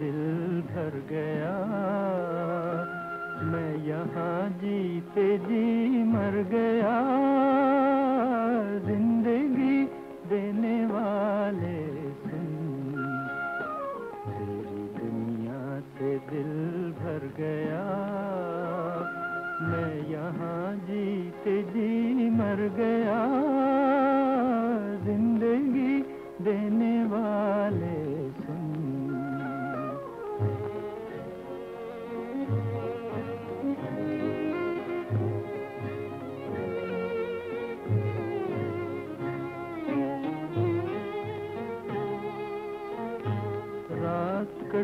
دل بھر گیا۔ میں یہاں جیتے جی مر گیا۔ زندگی دینے والے سن۔ تیری دنیا سے دل بھر گیا۔ میں یہاں جیتے جی مر گیا۔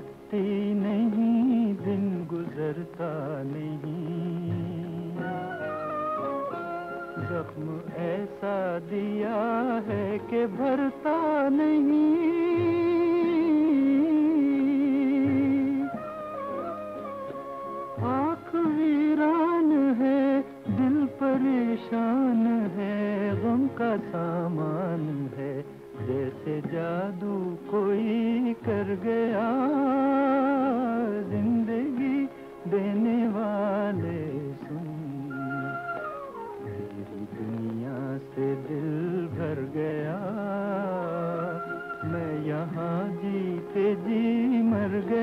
کٹتی نہیں، دن گزرتا نہیں۔ زخم ایسا دیا ہے کہ بھرتا نہیں۔ آنکھ ویران ہے، دل پریشان ہے، غم کا سامان ہے۔ جی جیتے جی مر گئے۔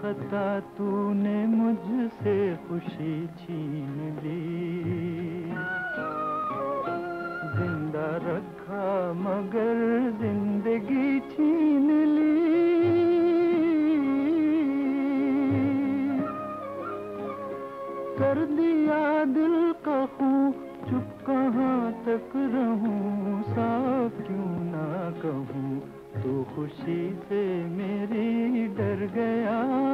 خطا تو نے مجھ سے خوشی چھین لی۔ زندہ رکھا مگر زندگی چھین لی۔ کر دیا دل کا خون چپ کہاں تک رہوں؟ صاف کیوں نہ کہوں؟ تو خوشی سے میری ڈر گیا۔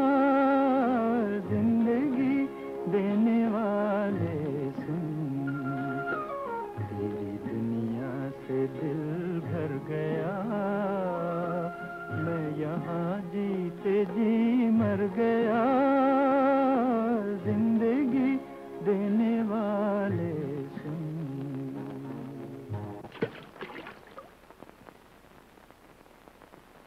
دل بھر گیا۔ میں یہاں جیتے جی مر گیا۔ زندگی دینے